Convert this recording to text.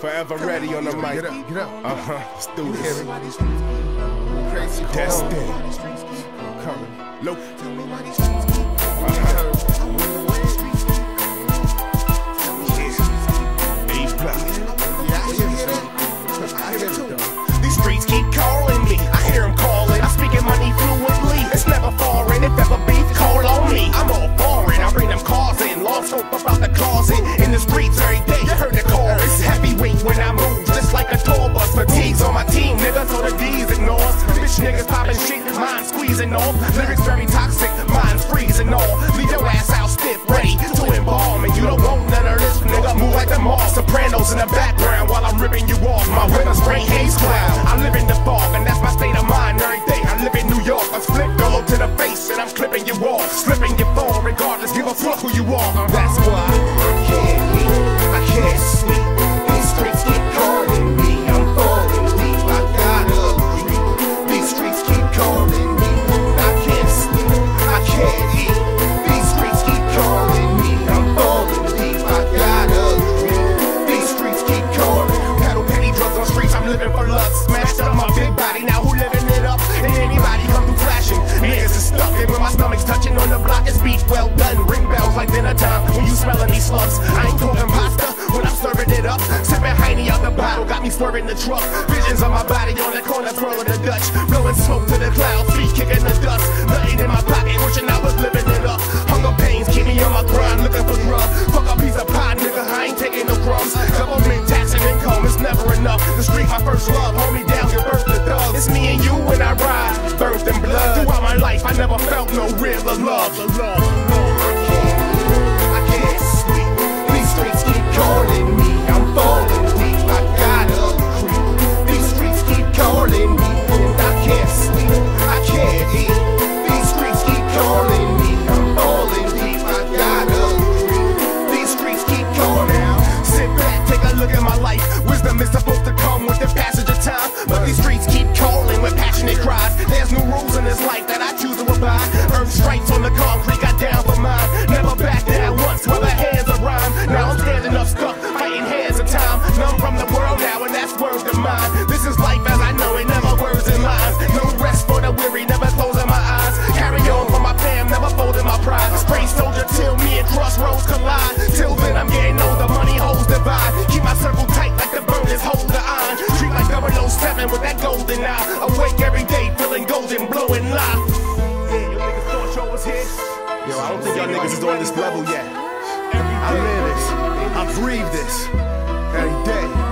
Forever ready on the mic. Get up, get up. Uh huh. Let's do this. Crazy. Lyrics very toxic. Mind freezing all. Leave your ass out stiff. Ready to embalm. And you don't want none of this. Nigga move like the mall. Sopranos in the background while I'm ripping you off. My winter's rain haze cloud. I live in the fog, and that's my state of mind every day. I live in New York. I'm go to the face, and I'm clipping you off. Slipping your phone, regardless. Give a fuck who you are. That's living for. Smashed up my big body. Now who living it up? And anybody come through flashing. Niggas is stuck. And when my stomach's touching on the block, it's beat well done. Ring bells like dinner time when you smelling these slugs. I ain't talking pasta when I'm serving it up. Sipping Heine out the bottle, got me swerving the truck. Visions of my body on the corner, throwing the Dutch. Blowing smoke to the clouds, feet kicking the dust. Nothing in my pocket, The street, my first love, hold me down, give birth to thugs. It's me and you when I ride, birth and blood. Throughout my life, I never felt no real love. I this level yet. I live this, I breathe this every day.